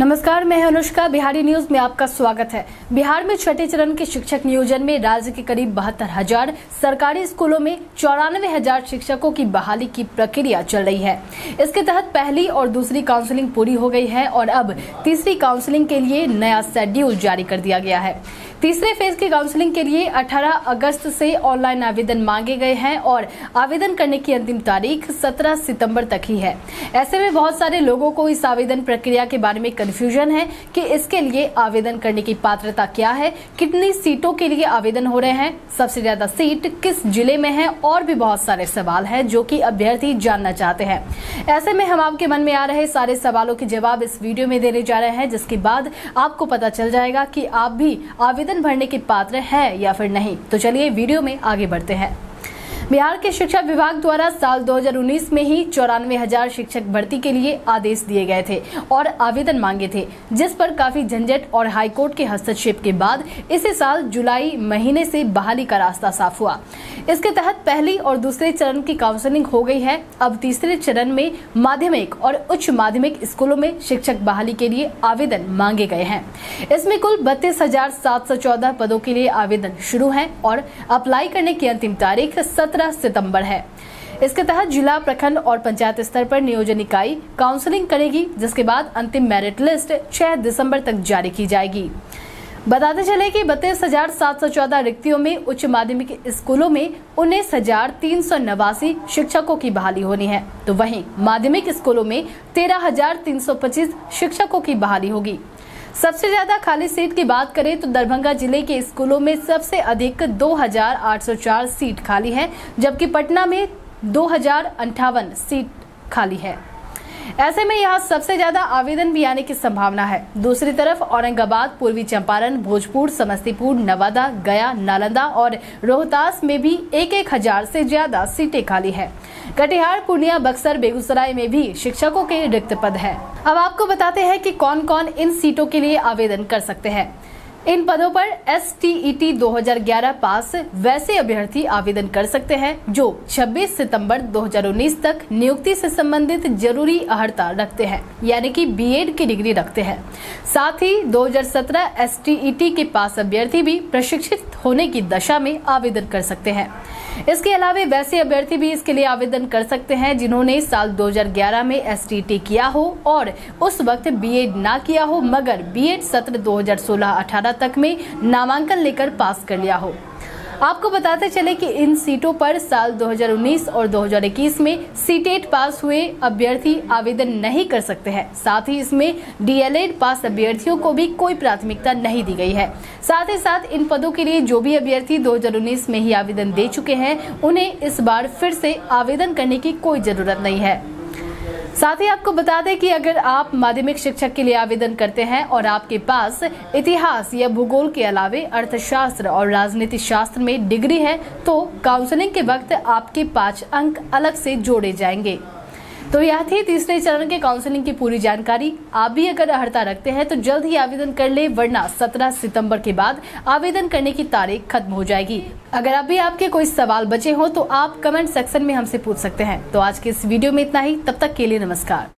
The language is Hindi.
नमस्कार, मैं अनुष्का। बिहारी न्यूज़ में आपका स्वागत है। बिहार में छठे चरण के शिक्षक नियोजन में राज्य के करीब बहत्तर हज़ार, सरकारी स्कूलों में चौरानवे हज़ार शिक्षकों की बहाली की प्रक्रिया चल रही है। इसके तहत पहली और दूसरी काउंसलिंग पूरी हो गई है और अब तीसरी काउंसलिंग के लिए नया शेड्यूल जारी कर दिया गया है। तीसरे फ़ेज़ की काउंसलिंग के लिए 18 अगस्त से ऑनलाइन आवेदन मांगे गए हैं और आवेदन करने की अंतिम तारीख 17 सितंबर तक ही है। ऐसे में बहुत सारे लोगों को इस आवेदन प्रक्रिया के बारे में कंफ्यूजन है कि इसके लिए आवेदन करने की पात्रता क्या है? कितनी सीटों के लिए आवेदन हो रहे हैं? सबसे ज़्यादा सीट किस ज़िले में है? और भी बहुत सारे सवाल है जो की अभ्यर्थी जानना चाहते हैं। ऐसे में हम आपके मन में आ रहे सारे सवालों के जवाब इस वीडियो में देने जा रहे हैं, जिसके बाद आपको पता चल जाएगा की आप भी आवेदन भरने के पात्र है या फिर नहीं। तो चलिए वीडियो में आगे बढ़ते हैं। बिहार के शिक्षा विभाग द्वारा साल 2019 में ही चौरानवे हज़ार शिक्षक भर्ती के लिए आदेश दिए गए थे और आवेदन मांगे थे, जिस पर काफ़ी झंझट और हाईकोर्ट के हस्तक्षेप के बाद इसी साल जुलाई महीने से बहाली का रास्ता साफ़ हुआ। इसके तहत पहली और दूसरे चरण की काउंसलिंग हो गई है। अब तीसरे चरण में माध्यमिक और उच्च माध्यमिक स्कूलों में शिक्षक बहाली के लिए आवेदन मांगे गए हैं। इसमें कुल बत्तीस हज़ार सात सौ चौदह पदों के लिए आवेदन शुरू है और अप्लाई करने की अंतिम तारीख सत्रह सत्रह सितंबर है। इसके तहत जिला प्रखंड और पंचायत स्तर पर नियोजन इकाई काउंसलिंग करेगी, जिसके बाद अंतिम मेरिट लिस्ट 6 दिसंबर तक जारी की जाएगी। बताते चले कि बत्तीस हज़ार सात सौ चौदह रिक्तियों में उच्च माध्यमिक स्कूलों में उन्नीस हज़ार तीन सौ नवासी शिक्षकों की बहाली होनी है। तो वहीं माध्यमिक स्कूलों में तेरह हज़ार तीन सौ पच्चीस शिक्षकों की बहाली होगी। सबसे ज़्यादा खाली सीट की बात करें तो दरभंगा ज़िले के स्कूलों में सबसे अधिक 2,804 सीट खाली है जबकि पटना में दो सीट खाली है। ऐसे में यहाँ सबसे ज़्यादा आवेदन भी आने की संभावना है। दूसरी तरफ़ औरंगाबाद पूर्वी चंपारण भोजपुर समस्तीपुर नवादा गया नालंदा और रोहतास में भी एक एक हज़ार से ज़्यादा सीटें खाली है। कटिहार, पूर्णिया, बक्सर, बेगूसराय में भी शिक्षकों के रिक्त पद है। अब आपको बताते हैं की कौन कौन इन सीटों के लिए आवेदन कर सकते हैं। इन पदों पर S T E T pass वैसे अभ्यर्थी आवेदन कर सकते हैं, जो 26 सितंबर 2019 तक नियुक्ति से संबंधित ज़रूरी अहर्ता रखते हैं, यानी कि बीएड की डिग्री रखते हैं। साथ ही 2017 एस टी टी के पास अभ्यर्थी भी प्रशिक्षित होने की दशा में आवेदन कर सकते हैं। इसके अलावा वैसे अभ्यर्थी भी इसके लिए आवेदन कर सकते हैं, जिन्होंने साल 2011 में एस किया हो और उस वक्त बीएड ना किया हो, मगर बीएड सत्र 2016-18 तक में नामांकन लेकर पास कर लिया हो। आपको बताते चले कि इन सीटों पर साल 2019 और 2021 में सीटेट पास हुए अभ्यर्थी आवेदन नहीं कर सकते हैं। साथ ही इसमें डीएलएड पास अभ्यर्थियों को भी कोई प्राथमिकता नहीं दी गई है। साथ ही साथ इन पदों के लिए जो भी अभ्यर्थी 2019 में ही आवेदन दे चुके हैं, उन्हें इस बार फिर से आवेदन करने की कोई ज़रूरत नहीं है। साथ ही आपको बता दें कि अगर आप माध्यमिक शिक्षक के लिए आवेदन करते हैं और आपके पास इतिहास या भूगोल के अलावे अर्थशास्त्र और राजनीति शास्त्र में डिग्री है तो काउंसलिंग के वक्त आपके पाँच अंक अलग से जोड़े जाएँगे। तो यह थी तीसरे चरण के काउंसलिंग की पूरी जानकारी। आप भी अगर अर्ता रखते हैं तो जल्द ही आवेदन कर ले, वरना 17 सितंबर के बाद आवेदन करने की तारीख खत्म हो जाएगी। अगर अभी आपके कोई सवाल बचे हो तो आप कमेंट सेक्शन में हमसे पूछ सकते हैं। तो आज के इस वीडियो में इतना ही। तब तक के लिए नमस्कार।